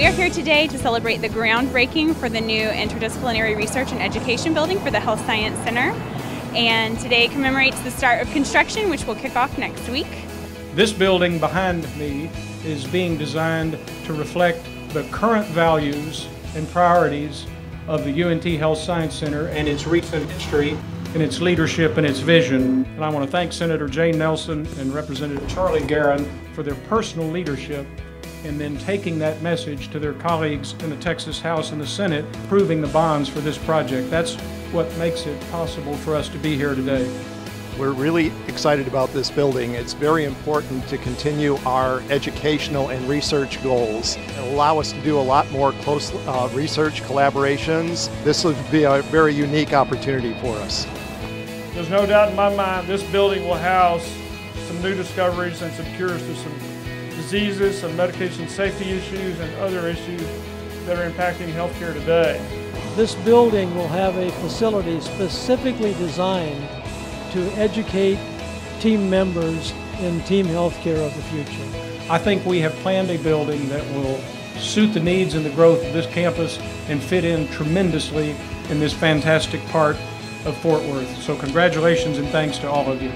We are here today to celebrate the groundbreaking for the new Interdisciplinary Research and Education Building for the Health Science Center. And today commemorates the start of construction, which will kick off next week. This building behind me is being designed to reflect the current values and priorities of the UNT Health Science Center and its recent history and its leadership and its vision. And I want to thank Senator Jane Nelson and Representative Charlie Geren for their personal leadership and then taking that message to their colleagues in the Texas House and the Senate, proving the bonds for this project. That's what makes it possible for us to be here today. We're really excited about this building. It's very important to continue our educational and research goals and allow us to do a lot more close uh, research collaborations. This would be a very unique opportunity for us. There's no doubt in my mind this building will house some new discoveries and some cures to some diseases, some medication safety issues, and other issues that are impacting healthcare today. This building will have a facility specifically designed to educate team members in team healthcare of the future. I think we have planned a building that will suit the needs and the growth of this campus and fit in tremendously in this fantastic part of Fort Worth. So congratulations and thanks to all of you.